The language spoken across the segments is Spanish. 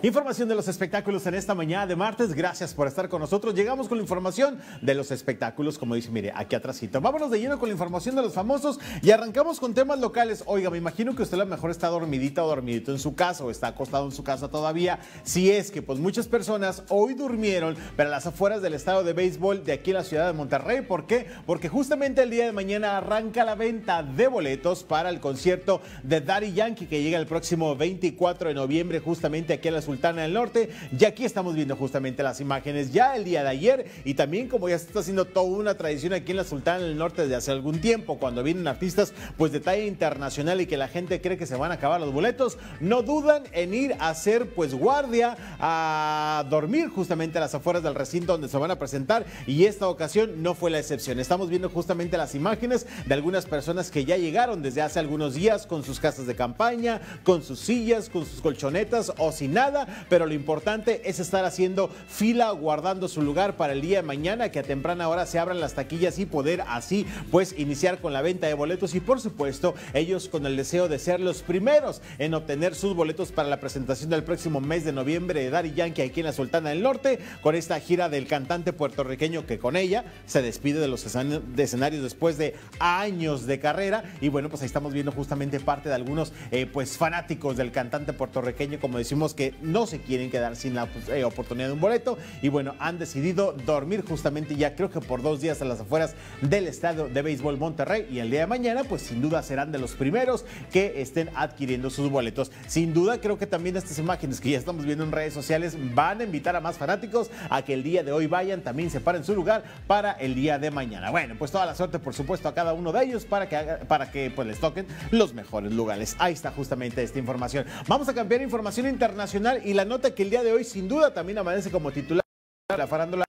Información de los espectáculos en esta mañana de martes. Gracias por estar con nosotros. Llegamos con la información de los espectáculos, como dice, mire, aquí atrásito. Vámonos de lleno con la información de los famosos y arrancamos con temas locales. Oiga, me imagino que usted a lo mejor está dormidita o dormidito en su casa o está acostado en su casa todavía. Si es que, pues muchas personas hoy durmieron, pero a las afueras del estado de béisbol de aquí en la ciudad de Monterrey. ¿Por qué? Porque justamente el día de mañana arranca la venta de boletos para el concierto de Daddy Yankee que llega el próximo 24 de noviembre, justamente aquí en la Sultana del Norte. Y aquí estamos viendo justamente las imágenes ya el día de ayer y también como ya se está haciendo toda una tradición aquí en la Sultana del Norte desde hace algún tiempo, cuando vienen artistas pues de talla internacional y que la gente cree que se van a acabar los boletos, no dudan en ir a hacer pues guardia, a dormir justamente a las afueras del recinto donde se van a presentar y esta ocasión no fue la excepción. Estamos viendo justamente las imágenes de algunas personas que ya llegaron desde hace algunos días con sus casas de campaña, con sus sillas, con sus colchonetas o sin nada, pero lo importante es estar haciendo fila, guardando su lugar para el día de mañana, que a temprana hora se abran las taquillas y poder así pues iniciar con la venta de boletos. Y por supuesto ellos con el deseo de ser los primeros en obtener sus boletos para la presentación del próximo mes de noviembre de Daddy Yankee aquí en la Sultana del Norte, con esta gira del cantante puertorriqueño que con ella se despide de los escenarios después de años de carrera. Y bueno pues ahí estamos viendo justamente parte de algunos eh, pues fanáticos del cantante puertorriqueño como decimos que no se quieren quedar sin la eh, oportunidad de un boleto y bueno, han decidido dormir justamente ya creo que por dos días a las afueras del estadio de béisbol Monterrey y el día de mañana pues sin duda serán de los primeros que estén adquiriendo sus boletos. Sin duda creo que también estas imágenes que ya estamos viendo en redes sociales van a invitar a más fanáticos a que el día de hoy vayan, también separen su lugar para el día de mañana. Bueno, pues toda la suerte por supuesto a cada uno de ellos para que, para que pues les toquen los mejores lugares. Ahí está justamente esta información. Vamos a cambiar información internacional y la nota que el día de hoy sin duda también amanece como titular de la farándula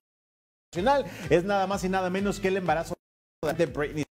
nacional. Es nada más y nada menos que el embarazo de Britney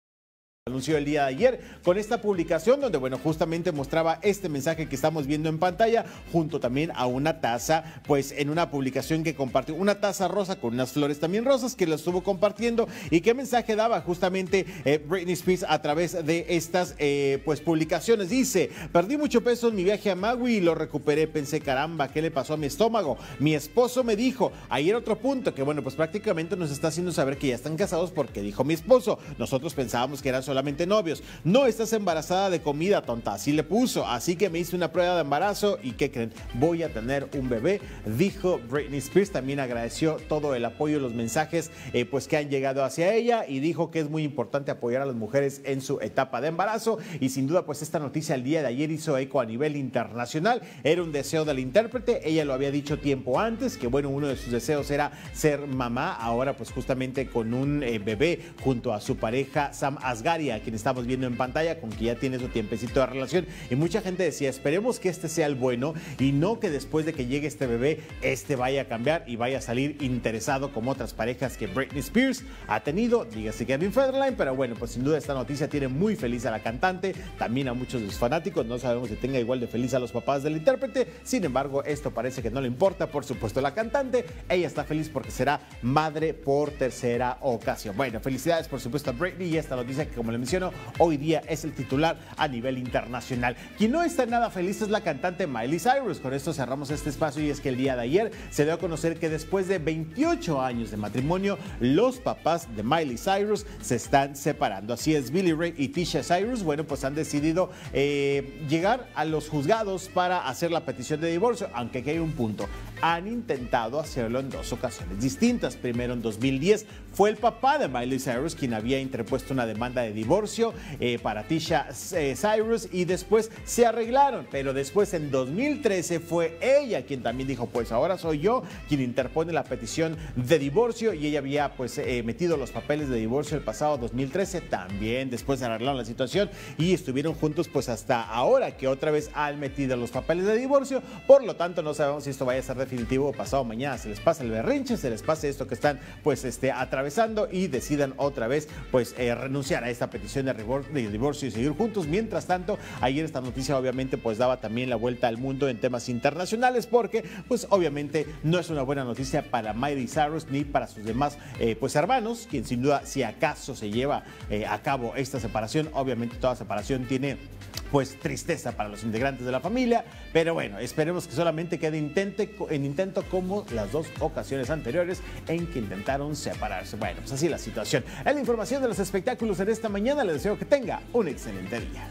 anunció el día de ayer con esta publicación donde, bueno, justamente mostraba este mensaje que estamos viendo en pantalla junto también a una taza, pues en una publicación que compartió, una taza rosa con unas flores también rosas que la estuvo compartiendo y qué mensaje daba justamente eh, Britney Spears a través de estas, eh, pues, publicaciones. Dice, perdí mucho peso en mi viaje a Maui y lo recuperé, pensé, caramba, ¿qué le pasó a mi estómago? Mi esposo me dijo, ayer otro punto que, bueno, pues prácticamente nos está haciendo saber que ya están casados porque dijo mi esposo. Nosotros pensábamos que era solo novios. No estás embarazada de comida, tonta. Así le puso. Así que me hice una prueba de embarazo y ¿qué creen? Voy a tener un bebé, dijo Britney Spears. También agradeció todo el apoyo, los mensajes eh, pues que han llegado hacia ella y dijo que es muy importante apoyar a las mujeres en su etapa de embarazo. Y sin duda, pues esta noticia el día de ayer hizo eco a nivel internacional. Era un deseo del intérprete. Ella lo había dicho tiempo antes, que bueno, uno de sus deseos era ser mamá. Ahora, pues justamente con un eh, bebé junto a su pareja Sam Asghari a quien estamos viendo en pantalla, con que ya tiene su tiempecito de relación. Y mucha gente decía, esperemos que este sea el bueno y no que después de que llegue este bebé, este vaya a cambiar y vaya a salir interesado como otras parejas que Britney Spears ha tenido, dígase Kevin Federline, pero bueno, pues sin duda esta noticia tiene muy feliz a la cantante, también a muchos de sus fanáticos, no sabemos si tenga igual de feliz a los papás del intérprete, sin embargo, esto parece que no le importa, por supuesto, la cantante, ella está feliz porque será madre por tercera ocasión. Bueno, felicidades por supuesto a Britney y esta noticia que como le hoy día es el titular a nivel internacional. Quien no está nada feliz es la cantante Miley Cyrus. Con esto cerramos este espacio y es que el día de ayer se dio a conocer que después de 28 años de matrimonio, los papás de Miley Cyrus se están separando. Así es, Billy Ray y Tisha Cyrus, bueno, pues han decidido eh, llegar a los juzgados para hacer la petición de divorcio, aunque aquí hay un punto. Han intentado hacerlo en dos ocasiones distintas. Primero en 2010 fue el papá de Miley Cyrus quien había interpuesto una demanda de divorcio eh, para Tisha eh, Cyrus y después se arreglaron, pero después en 2013 fue ella quien también dijo, pues ahora soy yo quien interpone la petición de divorcio y ella había pues eh, metido los papeles de divorcio el pasado 2013, también después se arreglaron la situación y estuvieron juntos pues hasta ahora que otra vez han metido los papeles de divorcio, por lo tanto no sabemos si esto vaya a ser definitivo o pasado mañana se les pasa el berrinche, se les pasa esto que están pues este atravesando y decidan otra vez pues renunciar a esta petición de, divorcio y seguir juntos. Mientras tanto, ayer esta noticia obviamente pues daba también la vuelta al mundo en temas internacionales porque pues obviamente no es una buena noticia para Miley Cyrus ni para sus demás eh, pues hermanos, quien sin duda si acaso se lleva eh, a cabo esta separación, obviamente toda separación tiene pues tristeza para los integrantes de la familia, pero bueno, esperemos que solamente quede en intento como las dos ocasiones anteriores en que intentaron separarse. Bueno, pues así la situación. Es la información de los espectáculos en esta mañana, les deseo que tenga un excelente día.